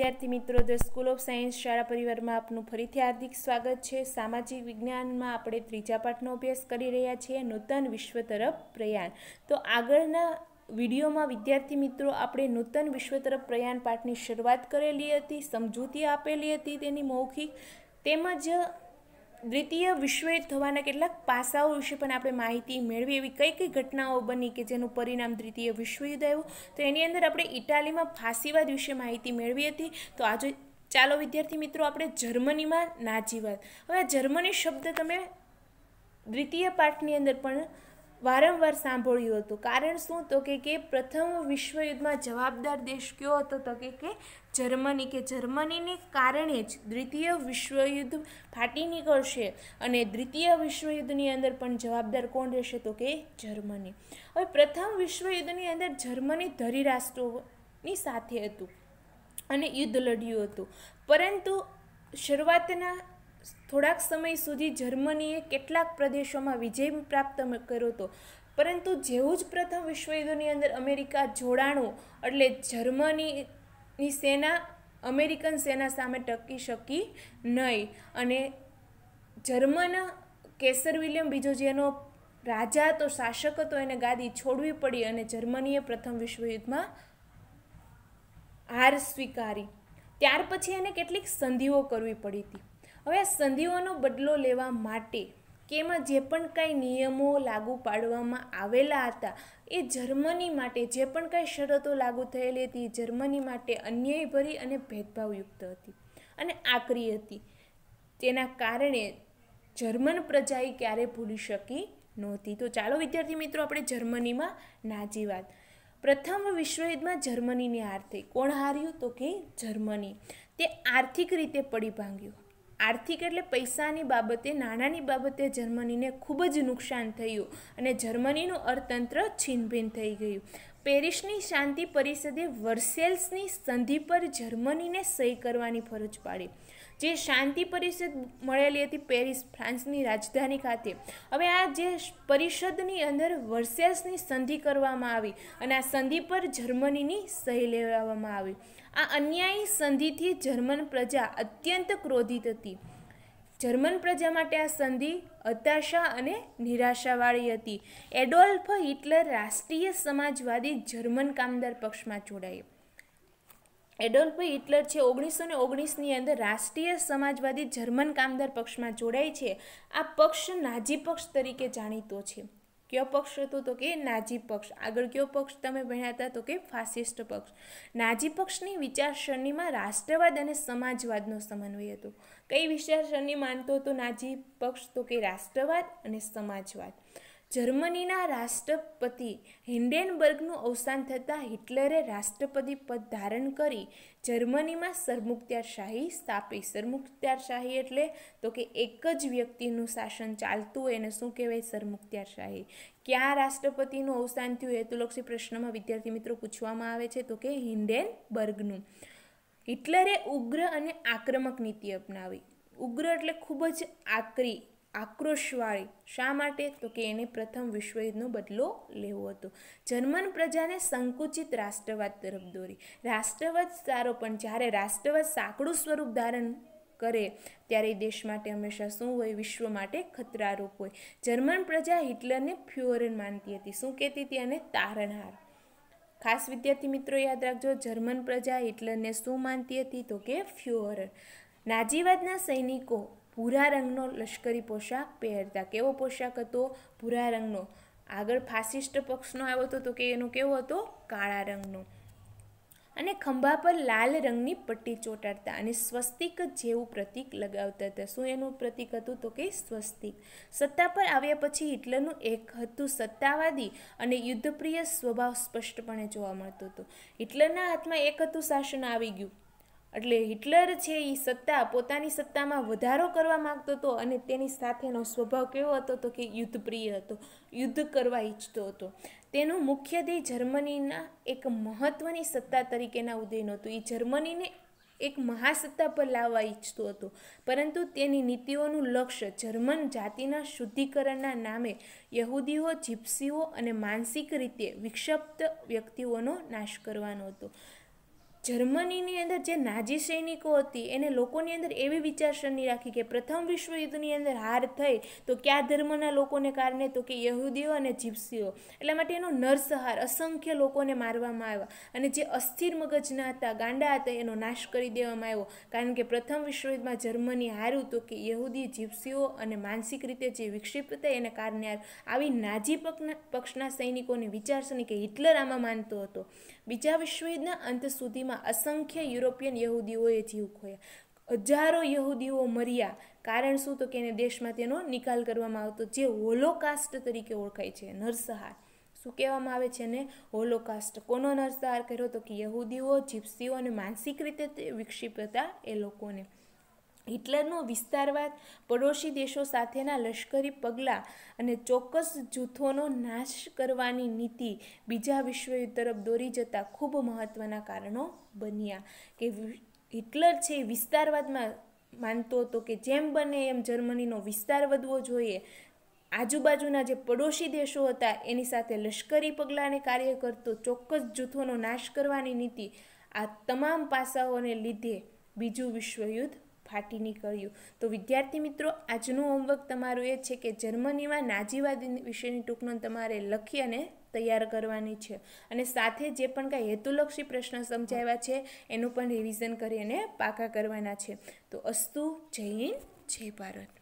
વિદ્યાર્થી મિત્રો, the school of science શાળા પરિવારમાં આપનું ફરીથી હાર્દિક સ્વાગત છે. સામાજિક વિજ્ઞાનમાં આપણે ત્રીજા પાઠનો અભ્યાસ કરી રહ્યા છીએ, નૂતન વિશ્વ તરફ પ્રયાણ. તો આગળના વિડીયોમાં વિદ્યાર્થી મિત્રો, આપણે નૂતન વિશ્વ તરફ પ્રયાણ પાઠની શરૂઆત કરેલી હતી, સમજૂતી આપેલી હતી તેની મૌખિક તેમજ દ્વિતીય વિશ્વયુદ્ધ થવાના કેટલાક પાસાઓ વિશે પણ આપણે માહિતી મેળવી એવી કઈ કઈ ઘટનાઓ બની કે જેનું પરિણામ દ્વિતીય વિશ્વયુદ્ધ આવ્યું? તો એની અંદર આપણે ઇટાલીમાં ફાંસીવાદ વિશે માહિતી મેળવી હતી. તો આજે ચાલો વિદ્યાર્થી મિત્રો આપણે જર્મનીમાં નાજીવાદ. હવે જર્મની શબ્દ તમે દ્વિતીય પાઠની અંદર પણ વારંવાર સાંભળ્યું હતું. કારણ શું? તો કે કે પ્રથમ વિશ્વયુદ્ધમાં જવાબદાર દેશ કયો હતો? તો કે કે જર્મની. કે જર્મનીને કારણે જ દ્વિતીય વિશ્વયુદ્ધ ફાટી નીકળશે અને દ્વિતીય વિશ્વયુદ્ધની અંદર પણ જવાબદાર કોણ રહેશે? તો કે જર્મની. હવે પ્રથમ વિશ્વયુદ્ધની અંદર જર્મની ધરી રાષ્ટ્રોની સાથે હતું અને યુદ્ધ લડ્યું હતું. પરંતુ શરૂઆતના થોડાક સમય સુધી જર્મનીએ કેટલાક પ્રદેશોમાં વિજય પ્રાપ્ત કર્યો હતો. પરંતુ જેવું જ પ્રથમ વિશ્વયુદ્ધની અંદર અમેરિકા જોડાણું એટલે જર્મનીની સેના અમેરિકન સેના સામે ટકી શકી નહીં. અને જર્મન કેસર વિલિયમ બીજો જેનો રાજા હતો, શાસક હતો, એને ગાદી છોડવી પડી અને જર્મનીએ પ્રથમ વિશ્વયુદ્ધમાં હાર સ્વીકારી. ત્યાર પછી એને કેટલીક સંધિઓ કરવી પડી હતી. હવે આ સંધિઓનો બદલો લેવા માટે કે એમાં જે પણ કાંઈ નિયમો લાગુ પાડવામાં આવેલા હતા, એ જર્મની માટે જે પણ કાંઈ શરતો લાગુ થયેલી હતી જર્મની માટે અન્યાયભરી અને ભેદભાવયુક્ત હતી અને આકરી હતી. તેના કારણે જર્મન પ્રજાએ ક્યારે ભૂલી શકી નહોતી. તો ચાલો વિદ્યાર્થી મિત્રો, આપણે જર્મનીમાં નાજીવાદ પ્રથમ વિશ્વયુદ્ધમાં જર્મનીની હાર થઈ કોણ હાર્યું તો કે જર્મની. તે આર્થિક રીતે પડી ભાંગ્યું. આર્થિક એટલે પૈસાની બાબતે, નાણાંની બાબતે જર્મનીને ખૂબ જ નુકસાન થયું અને જર્મનીનું અર્થતંત્ર છિનભિન થઈ ગયું. પેરિસની શાંતિ પરિષદે વર્સેલ્સની સંધિ પર જર્મનીને સહી કરવાની ફરજ પાડી. જે શાંતિ પરિષદ મળેલી હતી પેરિસ, ફ્રાન્સની રાજધાની ખાતે. હવે આ જે પરિષદની અંદર વર્સેલ્સની સંધિ કરવામાં આવી અને આ સંધિ પર જર્મનીની સહી લેવામાં આવી. આ અન્યાયી સંધિથી જર્મન પ્રજા અત્યંત ક્રોધિત હતી. જર્મન પ્રજા માટે આ સંધિ હતાશા અને નિરાશાવાળી હતી. એડોલ્ફ હિટલર રાષ્ટ્રીય સમાજવાદી જર્મન કામદાર પક્ષમાં જોડાયો. એડોલ્ફ હિટલર છે, ઓગણીસો ને ઓગણીસની અંદર રાષ્ટ્રીય સમાજવાદી જર્મન કામદાર પક્ષમાં જોડાય છે. આ પક્ષ નાજી પક્ષ તરીકે જાણીતો છે. કયો પક્ષ હતો તો કે નાજી પક્ષ. આગળ કયો પક્ષ તમે ભણ્યા હતા તો કે ફાસિસ્ટ પક્ષ. નાજી પક્ષની વિચારસરણીમાં રાષ્ટ્રવાદ અને સમાજવાદનો સમન્વય હતો. કઈ વિચારસરણી માનતો હતો નાજી પક્ષ તો કે રાષ્ટ્રવાદ અને સમાજવાદ. જર્મનીના રાષ્ટ્રપતિ હિન્ડેનબર્ગનું અવસાન થતાં હિટલરે રાષ્ટ્રપતિ પદ ધારણ કરી જર્મનીમાં સરમુખત્યારશાહી સ્થાપી. સરમુખત્યારશાહી એટલે તો કે એક જ વ્યક્તિનું શાસન ચાલતું હોય, એને શું કહેવાય? સરમુખત્યારશાહી. ક્યાં રાષ્ટ્રપતિનું અવસાન થયું? હેતુલક્ષી પ્રશ્નમાં વિદ્યાર્થી મિત્રો પૂછવામાં આવે છે તો કે હિન્ડેનબર્ગનું. હિટલરે ઉગ્ર અને આક્રમક નીતિ અપનાવી. ઉગ્ર એટલે ખૂબ જ આકરી આક્રોશવાળી. શા માટે? તો કે એને પ્રથમ વિશ્વયુદ્ધનો બદલો લેવો હતો. જર્મન પ્રજાને સંકુચિત રાષ્ટ્રવાદ તરફ દોરી. રાષ્ટ્રવાદ સારો, પણ જ્યારે રાષ્ટ્રવાદ સાંકડું સ્વરૂપ ધારણ કરે, ત્યારે દેશ માટે હંમેશા શું હોય? વિશ્વ માટે ખતરારૂપ હોય. જર્મન પ્રજા હિટલરને ફ્યુઅરન માનતી હતી. શું કહેતી હતી અને તારણહાર. ખાસ વિદ્યાર્થી મિત્રો, યાદ રાખજો, જર્મન પ્રજા હિટલરને શું માનતી હતી? તો કે ફ્યુઅરન નાજીવાદના સૈનિકો ભૂરા રંગનો લશ્કરી પોશાક પહેરતા. કેવો પોશાક હતો? ભૂરા રંગનો. આગળ ફાસિસ્ટ પક્ષનો આવ્યો હતો તો કે એનો કેવો હતો? કાળા રંગનો. અને ખંભા પર લાલ રંગની પટ્ટી ચોંટાડતા અને સ્વસ્તિક જેવું પ્રતીક લગાવતા હતા. શું એનું પ્રતીક હતું તો કે સ્વસ્તિક? સત્તા પર આવ્યા પછી હિટલરનું એક હતું સત્તાવાદી અને યુદ્ધપ્રિય સ્વભાવ સ્પષ્ટપણે જોવા મળતો હતો. હિટલરના હાથમાં એક હતું શાસન, આવી ગયું. એટલે હિટલર છે એ સત્તા પોતાની સત્તામાં વધારો કરવા માગતો હતો અને તેની સાથેનો સ્વભાવ કેવો હતો તો કે યુદ્ધપ્રિય હતો, યુદ્ધ કરવા ઈચ્છતો હતો. તેનું મુખ્ય ધ્યેય જર્મનીના એક મહત્ત્વની સત્તા તરીકેના ઉદયનો હતો. એ જર્મનીને એક મહાસત્તા પર લાવવા ઈચ્છતો હતો. પરંતુ તેની નીતિઓનું લક્ષ્ય જર્મન જાતિના શુદ્ધિકરણના નામે યહૂદીઓ, જીપ્સીઓ અને માનસિક રીતે વિક્ષિપ્ત વ્યક્તિઓનો નાશ કરવાનો હતો. જર્મનીની અંદર જે નાજી સૈનિકો હતી, એને લોકોની અંદર એવી વિચારસરણી રાખી કે પ્રથમ વિશ્વયુદ્ધની અંદર હાર થઈ, તો કયા ધર્મના લોકોને કારણે? તો કે યહૂદીઓ અને જીપ્સીઓ. એટલા માટે એનો નરસંહાર અસંખ્ય લોકોને મારવામાં આવ્યા. અને જે અસ્થિર મગજના હતા, ગાંડા હતા, એનો નાશ કરી દેવામાં આવ્યો. કારણ કે પ્રથમ વિશ્વયુદ્ધમાં જર્મની હાર્યું તો કે યહૂદી, જીપ્સીઓ અને માનસિક રીતે જે વિક્ષિપ્ત હતા, એને કારણે આવી નાજી પક્ષના સૈનિકોની વિચારસરણી કે હિટલર આમાં માનતો હતો. બીજા વિશ્વયુદ્ધના અંત સુધીમાં અસંખ્ય યુરોપિયન યહૂદીઓએ જીવ ખોયા. હજારો યહૂદીઓ મર્યા. કારણ શું? તો કે એને દેશમાં તેનો નિકાલ કરવામાં આવતો, જે હોલોકાસ્ટ તરીકે ઓળખાય છે, નરસહાર. શું કહેવામાં આવે છે ને હોલોકાસ્ટ. કોનો નરસહાર કર્યો? તો કે યહૂદીઓ, જીપ્સીઓ અને માનસિક રીતે વિક્ષિપ હતા એ લોકોને. હિટલરનો વિસ્તારવાદ પડોશી દેશો સાથેના લશ્કરી પગલાં અને ચોક્કસ જૂથોનો નાશ કરવાની નીતિ બીજા વિશ્વયુદ્ધ તરફ દોરી જતા ખૂબ મહત્ત્વના કારણો બન્યા. કે હિટલર છે વિસ્તારવાદમાં માનતો હતો કે જેમ બને એમ જર્મનીનો વિસ્તાર વધવો જોઈએ. આજુબાજુના જે પડોશી દેશો હતા એની સાથે લશ્કરી પગલાંને કાર્ય કરતો ચોક્કસ જૂથોનો નાશ કરવાની નીતિ આ તમામ પાસાઓને લીધે બીજું વિશ્વયુદ્ધ ફાટી નીકળ્યું. તો વિદ્યાર્થી મિત્રો, આજનું હોમવર્ક તમારું એ છે કે જર્મનીમાં નાજીવાદ વિશેની ટૂંકનોંધ તમારે લખી અને તૈયાર કરવાની છે. અને સાથે જે પણ કાંઈ હેતુલક્ષી પ્રશ્ન સમજાવ્યા છે, એનું પણ રિવિઝન કરી અને પાકા કરવાના છે. તો અસ્તુ, જય હિન્દ, જય ભારત.